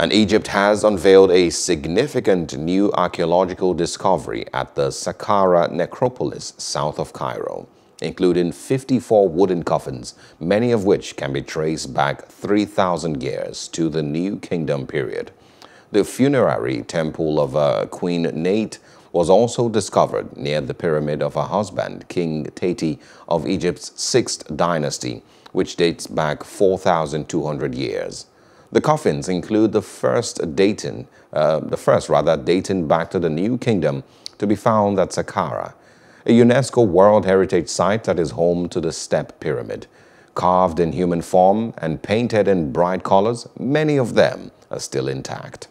And Egypt has unveiled a significant new archaeological discovery at the Saqqara necropolis south of Cairo, including 54 wooden coffins, many of which can be traced back 3,000 years to the New Kingdom period. The funerary temple of uh, Queen Nate was also discovered near the pyramid of her husband, King Teti of Egypt's 6th dynasty, which dates back 4,200 years. The coffins include the first dating, uh, the first rather dating back to the New Kingdom to be found at Saqqara, a UNESCO World Heritage Site that is home to the Step Pyramid. Carved in human form and painted in bright colors, many of them are still intact.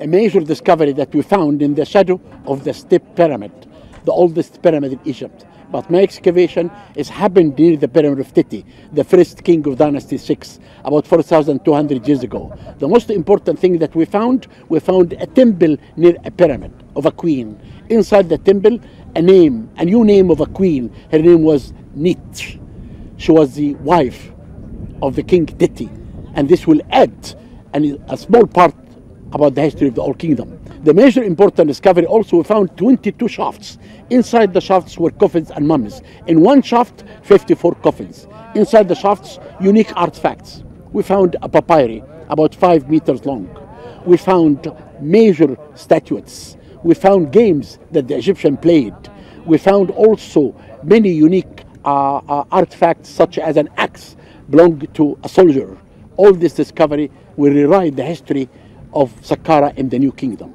A major discovery that we found in the shadow of the Step Pyramid, the oldest pyramid in Egypt. But my excavation is happened near the pyramid of Teti, the first king of Dynasty 6, about 4,200 years ago. The most important thing that we found, we found a temple near a pyramid of a queen. Inside the temple, a name, a new name of a queen. Her name was Nit. She was the wife of the king Teti. And this will add a small part about the history of the Old Kingdom. The major important discovery also we found 22 shafts. Inside the shafts were coffins and mummies. In one shaft, 54 coffins. Inside the shafts, unique artifacts. We found a papyri about five meters long. We found major statuettes. We found games that the Egyptian played. We found also many unique uh, uh, artifacts such as an axe belonging to a soldier. All this discovery will rewrite the history of Saqqara in the New Kingdom.